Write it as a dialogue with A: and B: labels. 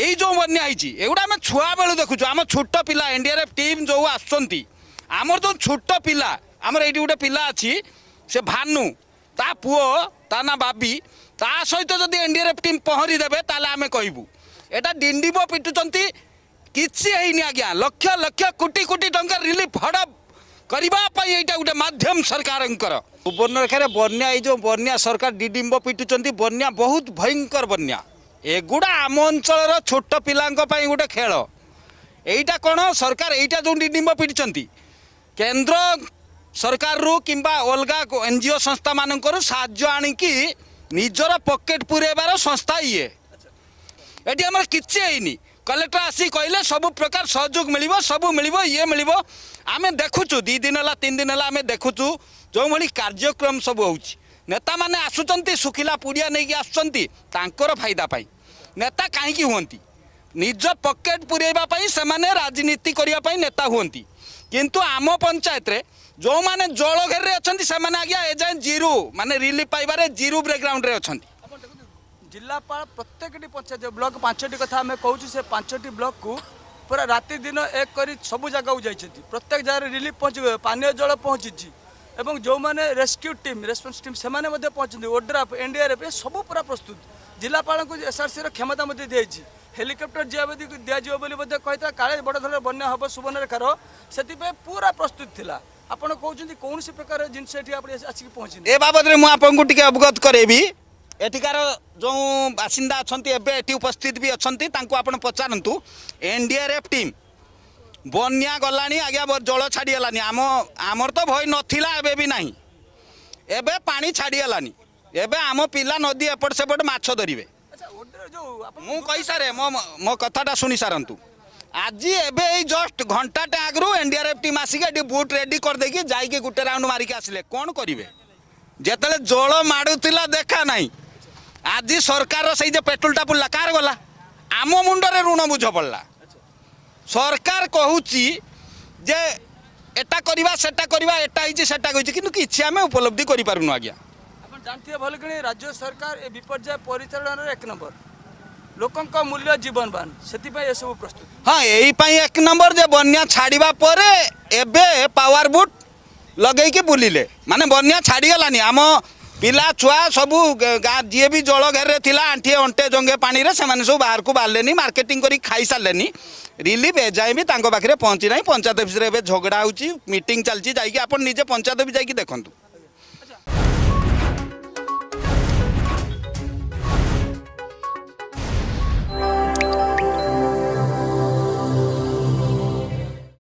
A: ଏଇ ଯେଉଁ ବନ୍ୟା ହେଇଛି ଏଗୁଡ଼ା ଆମେ ଛୁଆବେଳୁ ଦେଖୁଛୁ ଆମ ଛୋଟ ପିଲା ଏନ୍ଡିଆର୍ଏଫ୍ ଟିମ୍ ଯେଉଁ ଆସୁଛନ୍ତି ଆମର ଯେଉଁ ଛୋଟ ପିଲା ଆମର ଏଇଠି ଗୋଟେ ପିଲା ଅଛି ସେ ଭାନୁ ତା ପୁଅ ତା ନା ବାବି ତା ସହିତ ଯଦି ଏନ୍ଡିଆର୍ଏଫ୍ ଟିମ୍ ପହଁରି ଦେବେ ତାହେଲେ ଆମେ କହିବୁ ଏଇଟା ଡିଣ୍ଡିବ ପିଟୁଛନ୍ତି କିଛି ହେଇନି ଆଜ୍ଞା ଲକ୍ଷ ଲକ୍ଷ କୋଟି କୋଟି ଟଙ୍କା ରିଲିଫ୍ ହଡ଼ପ କରିବା ପାଇଁ ଏଇଟା ଗୋଟେ ମାଧ୍ୟମ ସରକାରଙ୍କର ସୁବର୍ଣ୍ଣରେଖାରେ ବନ୍ୟା ଏଇ ଯେଉଁ ବନ୍ୟା ସରକାର ଡିଡିମ୍ବ ପିଟୁଛନ୍ତି ବନ୍ୟା ବହୁତ ଭୟଙ୍କର ବନ୍ୟା ଏଗୁଡ଼ା ଆମ ଅଞ୍ଚଳର ଛୋଟ ପିଲାଙ୍କ ପାଇଁ ଗୋଟେ ଖେଳ ଏଇଟା କ'ଣ ସରକାର ଏଇଟା ଯେଉଁ ନିମ୍ବ ପିଟିଛନ୍ତି କେନ୍ଦ୍ର ସରକାରରୁ କିମ୍ବା ଅଲଗା ଏନ୍ଜିଓ ସଂସ୍ଥାମାନଙ୍କରୁ ସାହାଯ୍ୟ ଆଣିକି ନିଜର ପକେଟ୍ ପୁରେଇବାର ସଂସ୍ଥା ଇଏ ଏଠି ଆମର କିଛି ହେଇନି କଲେକ୍ଟର ଆସି କହିଲେ ସବୁ ପ୍ରକାର ସହଯୋଗ ମିଳିବ ସବୁ ମିଳିବ ଇଏ ମିଳିବ ଆମେ ଦେଖୁଛୁ ଦୁଇ ଦିନ ହେଲା ତିନି ଦିନ ହେଲା ଆମେ ଦେଖୁଛୁ ଯେଉଁଭଳି କାର୍ଯ୍ୟକ୍ରମ ସବୁ ହେଉଛି ନେତାମାନେ ଆସୁଛନ୍ତି ଶୁଖିଲା ପୁଡ଼ିଆ ନେଇକି ଆସୁଛନ୍ତି ତାଙ୍କର ଫାଇଦା ପାଇଁ ନେତା କାହିଁକି ହୁଅନ୍ତି ନିଜ ପକେଟ୍ ପୂରାଇବା ପାଇଁ ସେମାନେ ରାଜନୀତି କରିବା ପାଇଁ ନେତା ହୁଅନ୍ତି କିନ୍ତୁ ଆମ ପଞ୍ଚାୟତରେ ଯେଉଁମାନେ ଜଳ ଘେରରେ ଅଛନ୍ତି ସେମାନେ ଆଜ୍ଞା ଏଯାଏଁ ଜିରୁ ମାନେ ରିଲିଫ୍ ପାଇବାରେ ଜିରୁ ବ୍ୟାକ୍ଗ୍ରାଉଣ୍ଡରେ ଅଛନ୍ତି
B: ଜିଲ୍ଲାପାଳ ପ୍ରତ୍ୟେକଟି ପଞ୍ଚାୟତ ବ୍ଲକ ପାଞ୍ଚଟି କଥା ଆମେ କହୁଛୁ ସେ ପାଞ୍ଚଟି ବ୍ଲକକୁ ପୁରା ରାତି ଦିନ ଏକ କରି ସବୁ ଜାଗାକୁ ଯାଇଛନ୍ତି ପ୍ରତ୍ୟେକ ଜାଗାରେ ରିଲିଫ୍ ପହଞ୍ଚି ପାନୀୟ ଜଳ ପହଞ୍ଚିଛି এবং ଯେଉଁମାନେ ରେସ୍କ୍ୟୁ ଟିମ୍ ରେସ୍ପନ୍ସ ଟିମ୍ ସେମାନେ ମଧ୍ୟ ପହଞ୍ଚନ୍ତି ଓଡ୍ରାଫ୍ ଏନ୍ଡିଆର୍ଏଫ୍ ସବୁ ପୁରା ପ୍ରସ୍ତୁତ ଜିଲ୍ଲାପାଳଙ୍କୁ ଏସ୍ଆର୍ସିର କ୍ଷମତା ମଧ୍ୟ ଦିଆଯାଇଛି ହେଲିକପ୍ଟର ଯିବା ଦିଆଯିବ ବୋଲି ମଧ୍ୟ କହିଥିଲା କାଳେ ବଡ଼ ଧରଣର ବନ୍ୟା ହେବ ସୁବର୍ଣ୍ଣରେଖାର ସେଥିପାଇଁ ପୁରା ପ୍ରସ୍ତୁତ ଥିଲା ଆପଣ କହୁଛନ୍ତି କୌଣସି ପ୍ରକାର ଜିନିଷ ଏଠି ଆପଣ ଆସିକି ପହଞ୍ଚିନି
A: ଏ ବାବଦରେ ମୁଁ ଆପଣଙ୍କୁ ଟିକେ ଅବଗତ କରାଇବି ଏଠିକାର ଯେଉଁ ବାସିନ୍ଦା ଅଛନ୍ତି ଏବେ ଏଠି ଉପସ୍ଥିତ ବି ଅଛନ୍ତି ତାଙ୍କୁ ଆପଣ ପଚାରନ୍ତୁ ଏନ୍ଡିଆର୍ଏଫ୍ ଟିମ୍ বন্যা গলানি আজ্ঞা জল ছাড়িগলানি আম আমার তো ভয় নথিলা এবে বি না এবে পা ছাড়িগলানি এবে আম পিলা
B: নদী এপট সেপট মাছ
A: ধরবে মু কই সারে মো কথাটা শুনি সারতু আজি এবে এই জস্ট ঘণ্টাটা আগু এনডিআরএফ টিম আসিকি এটি বুট রেডি করেদেকি যাইকি গোটে রাউন্ড মারিকি আসলে কোণ করবে যেতবে জল মাড়ুলা দেখা নাই আজি সরকার সেই যে পেট্রোলটা পুড়লা কার গলা আম মুন্ডরে ঋণ বুঝ পড়লা সরকার কুচি যে এটা করা সেটা করা এটা হয়েছে সেটা হয়েছে কিন্তু কিছু আমি উপলব্ধি করে
B: পুনু আজ্ঞা আপনার জাঁথিবে ভালো কিনা রাজ্য সরকার এ বিপর্যয় পরিচালনার এক নম্বর লোকঙ্ক মূল্য জীবনবান সেপাই
A: এসব প্রস্তুতি হ্যাঁ এইপাই এক নম্বর যে বন্যা ছাড়া পরে এবে পাওয়ার বুট লগাইকি বুলিলে মানে বন্যা ছাড়িগলানি আম पिला छुआ सब जी भी जल घेर थी आंठिए अंटे जंगे पाने से सब बाहर को बाहर मार्केटिंग कर खाई सारे रिलीफ एजाए भी तक पहुंची ना पंचायत अफिश्रे झगड़ा होती मीट चलती जाइए आप निजे पंचायत भी जाइए देखते